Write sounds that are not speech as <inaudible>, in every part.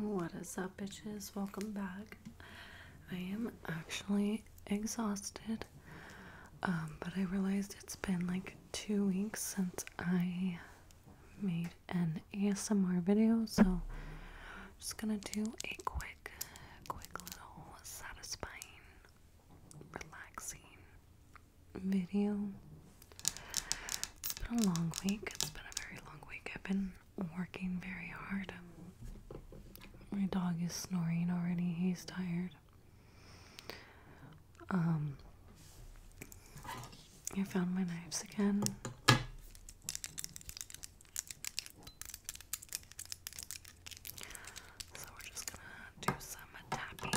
What is up, bitches? Welcome back. I am actually exhausted, um, but I realized it's been like two weeks since I made an ASMR video, so I'm just gonna do a quick, quick little satisfying, relaxing video. It's been a long week. It's been a very long week. I've been working very hard. Dog is snoring already. He's tired. Um, I found my knives again. So we're just gonna do some tapping.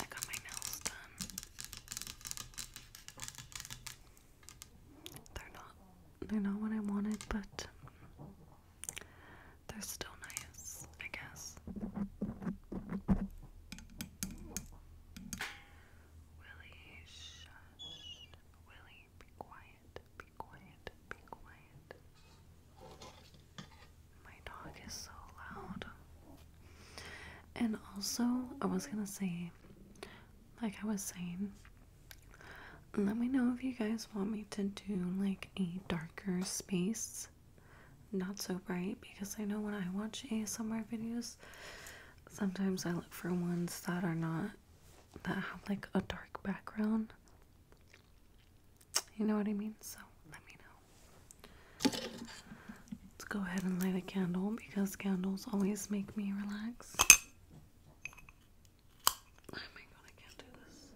I got my nails done. They're not they're not what I wanted, but they're still nice, I guess. Willie, shush. Willie, be quiet, be quiet, be quiet. My dog is so loud. And also, I was gonna say, like I was saying, let me know if you guys want me to do like a darker space, not so bright, because I know when I watch ASMR videos, sometimes I look for ones that are not, that have like a dark background. You know what I mean? So let me know. Let's go ahead and light a candle because candles always make me relax. Oh my god, I can't do this.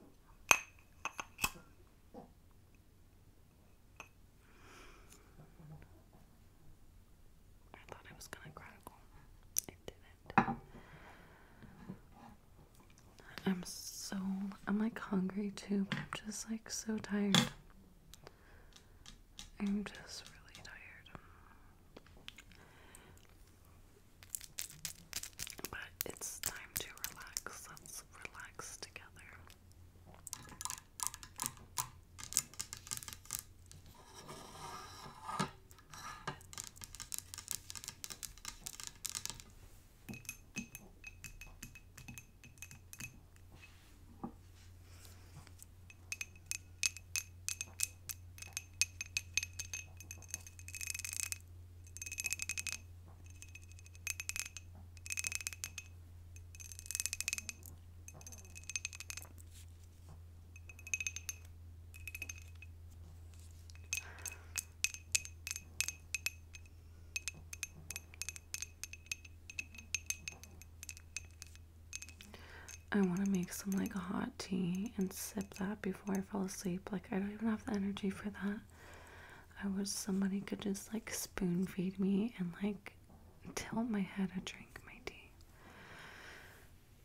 I thought it was gonna. It didn't. I'm so I'm like hungry too, but I'm just like so tired. I'm just really tired. But it's time to relax. Let's relax together. I want to make some like a hot tea and sip that before I fall asleep. Like, I don't even have the energy for that. I wish somebody could just like spoon feed me and like tilt my head and drink my tea.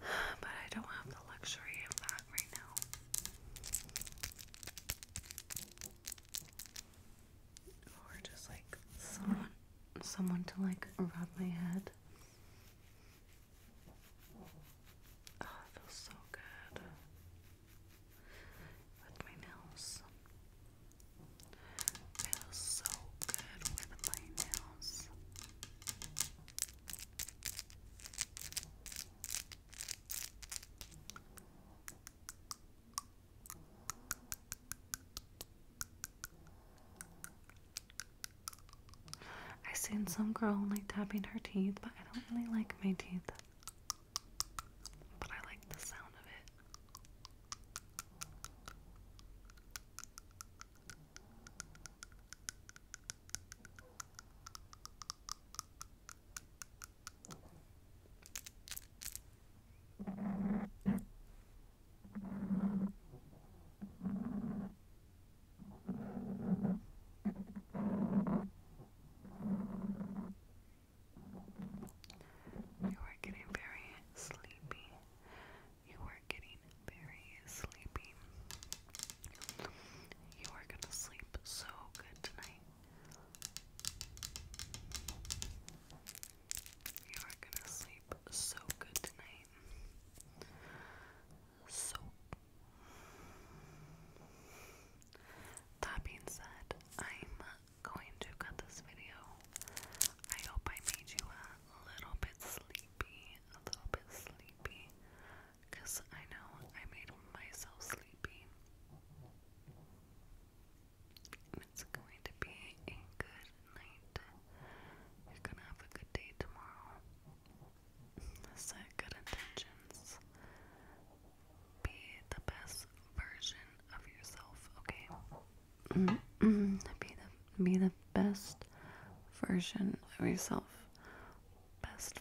<sighs> But I don't have the luxury of that right now. Or just like someone, someone to like rub my head. Oh, it feels so good with my nails. Feels so good with my nails. I seen some girl like tapping her teeth, but I don't really like my teeth. be the best version of yourself, best